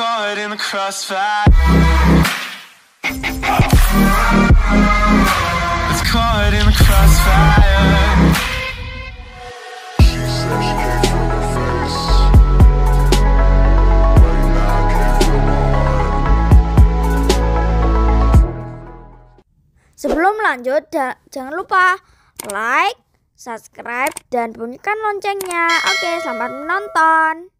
caught in the crossfire. Sebelum lanjut, ja- jangan lupa like, subscribe, dan bunyikan loncengnya. Oke, selamat menonton.